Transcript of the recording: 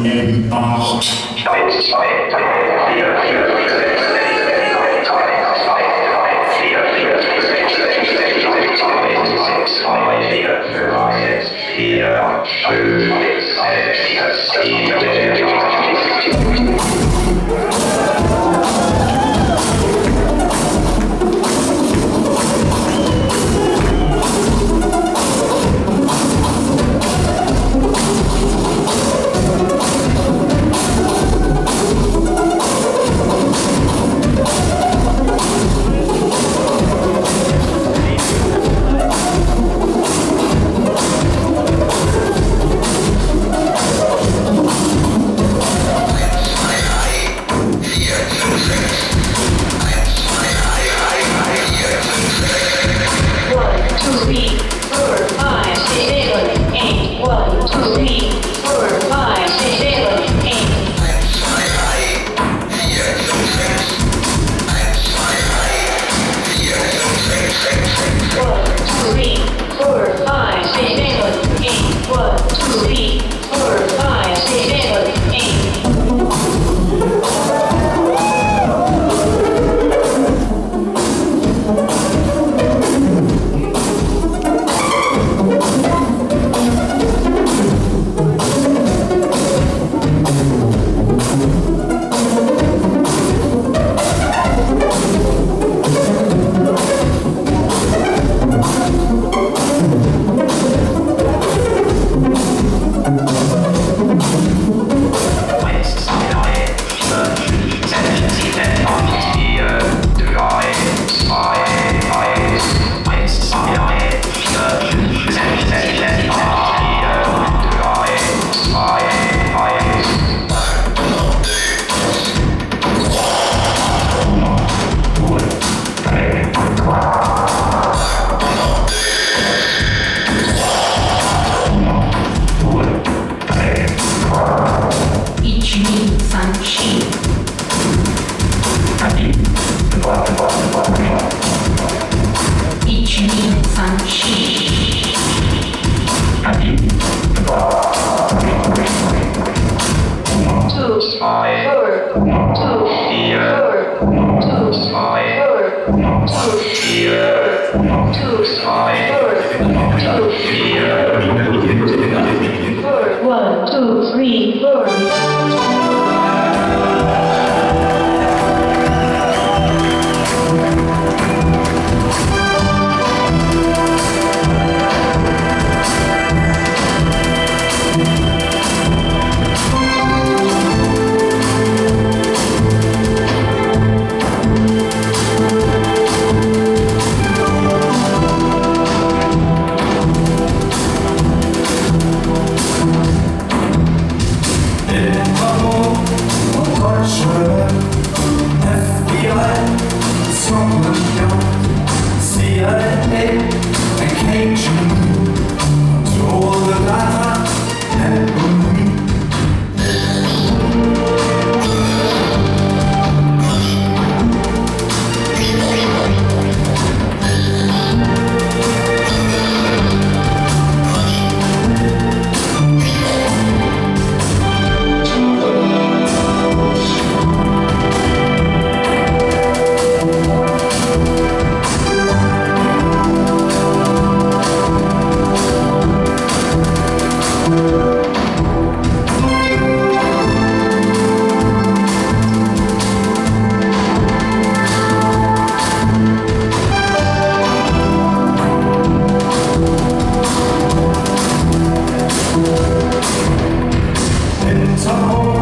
sechs, sieben, acht. Eins, Two, five. and tall.